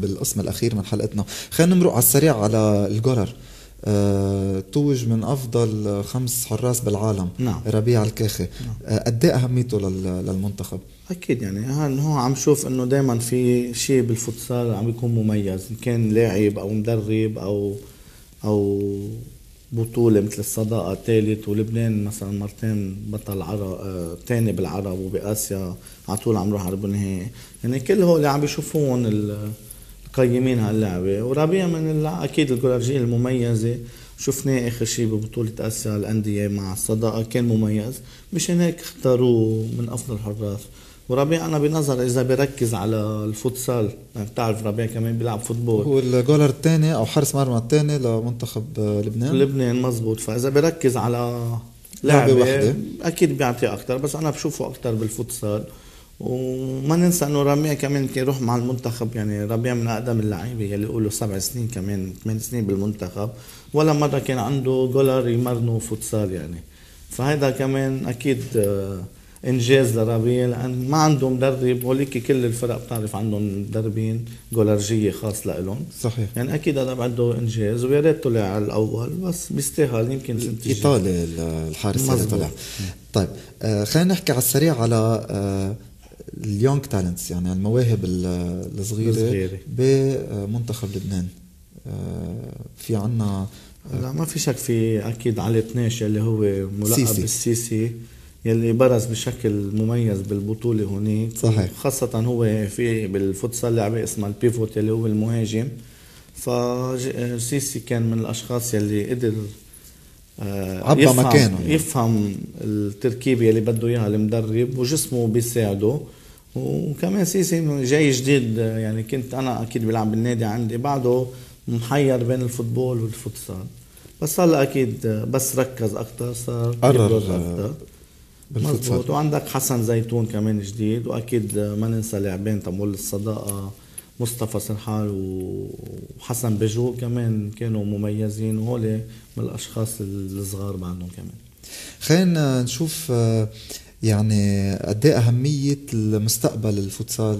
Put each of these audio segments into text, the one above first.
بالقسم الأخير من حلقتنا. خلينا نمرق على السريع على الجولر أه، توج من أفضل خمس حراس بالعالم. نعم. ربيع الكاخي. نعم. أه، قد إيه أهميته للمنتخب؟ أكيد يعني هو عم شوف إنه دائما في شيء بالفوتسال عم يكون مميز. إن كان لاعب أو مدرب أو أو بطولة مثل الصداقة ثالث ولبنان مثلا مرتين بطل عرب ثاني آه بالعرب وبآسيا على طول عم نروح على النهائي. يعني كل هول عم بيشوفون القيمين هاللعبة. وربيع من أكيد الجولارجية المميزة شفناه آخر شيء ببطولة آسيا الأندية مع الصداقة كان مميز. مشان هيك اختاروه من أفضل الحراس وربيع أنا بنظر إذا بركز على الفوتسال يعني بتعرف ربيع كمان بيلعب football. هو ال goaler الثاني أو حارس مرمى الثاني لمنتخب لبنان. لبنان مزبوط. فإذا بركز على لعبة واحدة. أكيد بيعطي أكثر بس أنا بشوفه أكثر بالفوتسال. وما ننسى إنه ربيع كمان كان يروح مع المنتخب يعني ربيع من أقدم اللعيبه يلي يقولوا سبع سنين كمان ثمان سنين بالمنتخب ولا مرة كان عنده جولر يمرنوا فوتسال يعني. فهذا كمان أكيد آه إنجاز لربيع لأن ما عنده مدرب وليك كل الفرق بتعرف عندهم مدربين جولرجيه خاص لهم صحيح. يعني أكيد هذا بعده إنجاز ويا ريت طلع على الأول بس بيستاهل يمكن ايطالي الحارس اللي طلع. طيب آه خلينا نحكي على السريع على آه ال young talents يعني المواهب الصغيرة بمنتخب لبنان. آه في عنا لا ما في شك في أكيد علي طناش اللي هو ملقب بالسيسي يلي برز بشكل مميز بالبطولة هونيك. صحيح. خاصة هو في بالفوتسال لعبة اسمها ال pivot يلي هو المهاجم. فسيسي كان من الأشخاص يلي قدر آه، عبى مكانه يعني. يفهم التركيبة اللي بده إياها المدرب وجسمه بيساعده. وكمان سيسي جاي جديد يعني كنت أنا أكيد بلعب بالنادي عندي بعده محير بين الفوتبول والفوتسال. بس هلا أكيد بس ركز أكثر صار قرر أكثر مزبوط. وعندك حسن زيتون كمان جديد وأكيد ما ننسى لاعبين تبعول الصداقة مصطفى سرحال وحسن بجو كمان كانوا مميزين وهول من الأشخاص الصغار بعدهم كمان. خلينا نشوف آه، يعني قد إيه أهمية المستقبل الفوتسال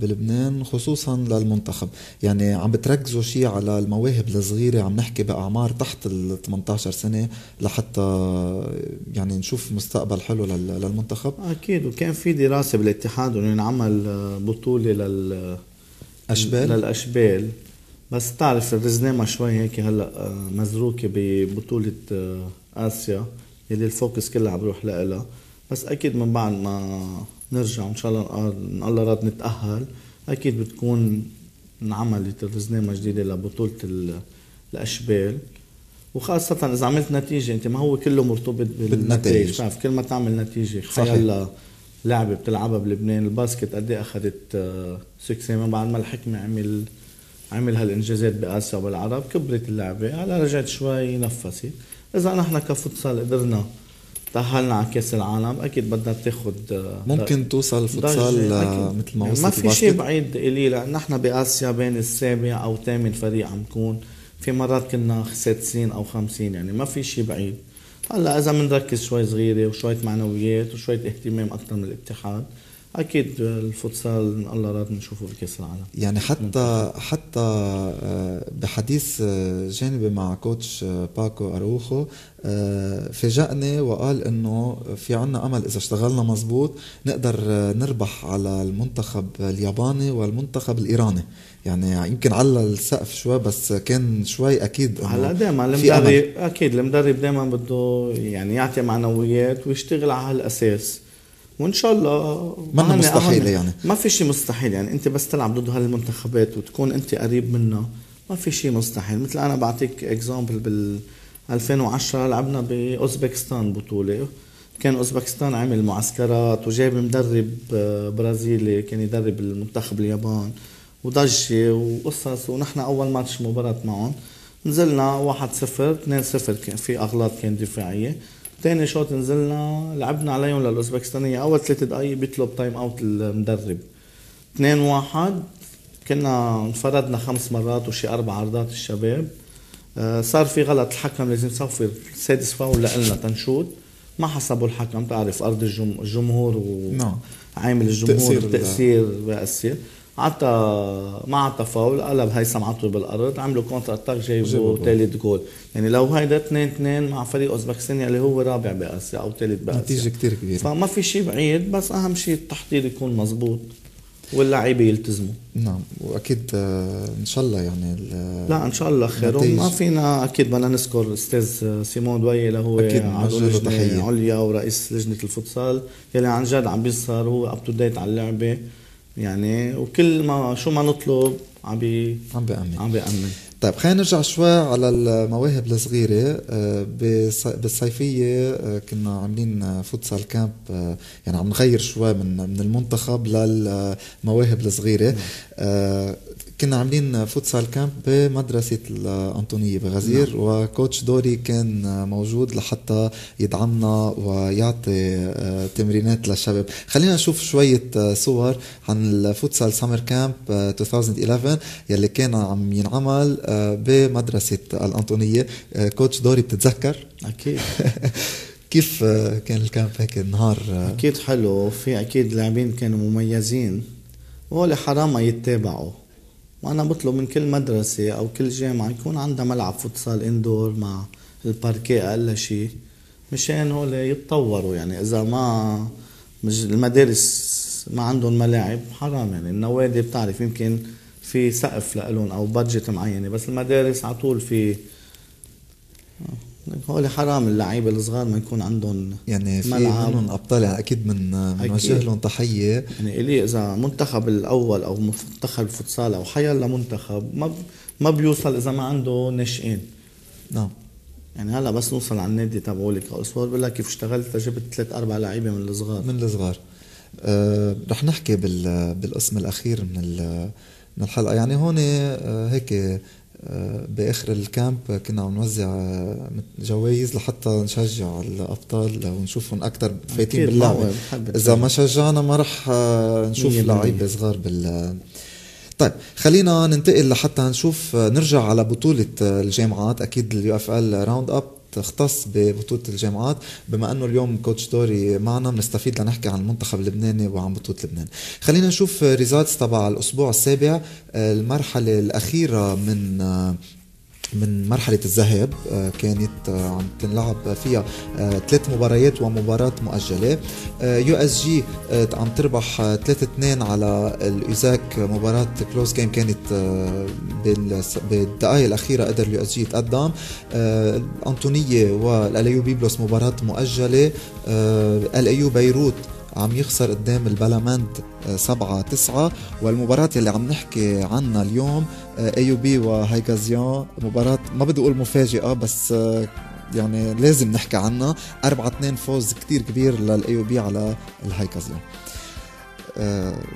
بلبنان خصوصا للمنتخب. يعني عم بتركزوا شيء على المواهب الصغيرة عم نحكي بأعمار تحت ال 18 سنة لحتى يعني نشوف مستقبل حلو للمنتخب؟ أكيد وكان في دراسة بالاتحاد إنه ينعمل بطولة لل أشبال؟ للأشبال. بس تعرف الرزنامة شوي هيك هلأ مزروكة ببطولة آسيا اللي الفوكس كله عم بيروح لها بس أكيد من بعد ما نرجع إن شاء الله ان الله راد نتأهل أكيد بتكون انعملت الرزنامه جديدة لبطولة الأشبال. وخاصة إذا عملت نتيجة أنت ما هو كله مرتبط بالنتائج. بتعرف كل ما تعمل نتيجة خيال لعبة بتلعبها بلبنان ال basket قد إيه أخذت success من بعد ما الحكمة عمل عمل هالإنجازات بآسيا وبالعرب كبرت اللعبة على رجعت شوي نفست إذا نحن كفوتسال قدرنا تأهلنا على كأس العالم أكيد بدنا تاخذ آه، ممكن توصل الفوتسال مثل ما وصلت ما في شيء بعيد إلي لأن نحن بآسيا بين السابع أو ثامن فريق عم نكون في مرات كنا سادسين أو خامسين يعني ما في شيء بعيد. هلأ إذا بنركز شوي صغيرة وشوية معنويات وشوية اهتمام أكثر من الاتحاد أكيد الفوتسال الله راد نشوفه بكأس العالم. يعني حتى حتى آه، بحديث آه، جانبي مع كوتش آه، باكو اروخو فاجأني وقال إنه في عنا أمل إذا اشتغلنا مزبوط نقدر نربح على المنتخب الياباني والمنتخب الإيراني. يعني يمكن على السقف شوي بس كان شوي أكيد هلا دائما المدرب أكيد المدرب دائما بده يعني يعطي معنويات ويشتغل على هالأساس. وإن شاء الله ما مستحيل يعني؟ ما في شيء مستحيل يعني. أنت بس تلعب ضد هالمنتخبات وتكون أنت قريب منها. ما في شيء مستحيل. مثل أنا بعطيك اكزامبل بال 2010 لعبنا بأوزبكستان بطولة. كان أوزبكستان عمل معسكرات وجايب مدرب آه، برازيلي كان يدرب المنتخب اليابان وضجة وقصص ونحن أول ماتش مباراة معهم. نزلنا 1-0 2-0 كان في أغلاط كان دفاعية. ثاني شوط نزلنا لعبنا عليهم للأوزبكستانية. أول ثلاث دقائق بيطلب time out المدرب. 2 1 كنا انفردنا خمس مرات وشي أربع عارضات الشباب. آه، صار في غلط الحكم لازم يصفر سادس فاول لنا تنشوت ما حسبوا الحكم تعرف أرض الجمهور وعامل نعم. الجمهور تأثير, تأثير بيأثر عطى ما عطى فاول قلب هيثم عطوه بالأرض عملوا counter attack جابوا ثالث جول يعني لو هيدا 2 2 مع فريق اوزبكستان اللي هو رابع باسيا أو ثالث باسيا نتيجة كثير كبيرة. فما في شيء بعيد بس أهم شيء التحضير يكون مزبوط واللعيبة يلتزموا. نعم وأكيد آه، إن شاء الله يعني لا إن شاء الله خير. ما فينا أكيد بدنا نذكر أستاذ سيمون دويهي اللي هو أكيد لجنة عليا ورئيس لجنة الفوتسال يلي عن جد عم بيظهر هو up to date على اللعبة. يعني وكل ما شو ما نطلب عم بي عم بيأمن عم بيأمن طيب خلينا نرجع شوي على المواهب الصغيرة. آه، بالصيفية آه، كنا عاملين futsal camp آه، يعني عم نغير شوي من من المنتخب للمواهب الصغيرة. كنا عاملين futsal camp بمدرسة الأنطونية بغزير نعم. و coach دوري كان موجود لحتى يدعمنا ويعطي آه، تمرينات للشباب. خلينا نشوف شوية آه، صور عن ال futsal summer camp 2011 يلي كان عم ينعمل آه، بمدرسة الأنطونية. coach دوري بتتذكر؟ أكيد. كيف كان ال camp هيك النهار؟ أكيد حلو. في أكيد لاعبين كانوا مميزين. وهول حرام ما يتابعوا وأنا بطلب من كل مدرسة أو كل جامعة يكون عندها ملعب فوتسال indoor مع الباركيه أقل شيء مشان هول يتطوروا. يعني إذا ما المدارس ما عندهم ملاعب حرام يعني. النوادي بتعرف يمكن في سقف لهم أو بادجت معينة بس المدارس على طول في هول حرام اللعيبة الصغار ما يكون عندهم يعني في منهم أبطال يعني أكيد من بنوجه لهم تحية. يعني إلي إذا منتخب الأول أو منتخب الفوتسال أو حيلا منتخب ما ما بيوصل إذا ما عنده ناشئين. نعم. يعني هلأ بس نوصل على النادي تبعولي كاوسبور بقول لك كيف اشتغلت جبت ثلاث أربع لعيبة من الصغار. من الصغار. أه رح نحكي بال بالقسم الأخير من من الحلقة. يعني هون أه هيك بآخر الكامب كنا عم نوزع جوائز لحتى نشجع الأبطال ونشوفهم أكثر فايتين باللعبة. إذا ما شجعنا ما رح نشوف لعيبة صغار بال. طيب خلينا ننتقل لحتى نشوف نرجع على بطولة الجامعات. أكيد ال UFL Round up تختص ببطولة الجامعات. بما أنه اليوم coach دوري معنا بنستفيد لنحكي عن المنتخب اللبناني وعن بطولة لبنان. خلينا نشوف results تبع الأسبوع السابع المرحلة الأخيرة من من مرحلة الذهاب آه، كانت آه، عم تنلعب فيها آه، ثلاث مباريات ومباراة مؤجلة. USJ عم تربح 3 2 على الايزاك مباراة close game كانت بالدقائق الأخيرة قدر ال USJ يتقدم. أنطونية وال LAU Byblos مباراة مؤجلة. ال LAU بيروت عم يخسر قدام البلامند 7 9 والمباراة اللي عم نحكي عنها اليوم AUB وهايكازيان مباراة ما بدي أقول مفاجئة بس آه، يعني لازم نحكي عنها. 4 2 فوز كتير كبير لل AUB على الهايكازيان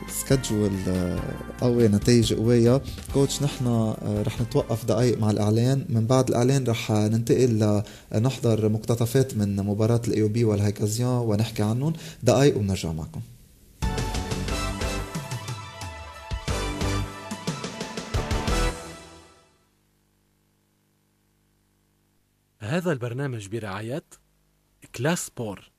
schedule آه، قوي نتائج قوية. coach نحن آه، رح نتوقف دقائق مع الإعلان. من بعد الإعلان رح ننتقل لنحضر مقتطفات من مباراة ال AUB والهايكازيان ونحكي عنهم. دقائق ونرجع معكم. هذا البرنامج برعاية كلاس بور.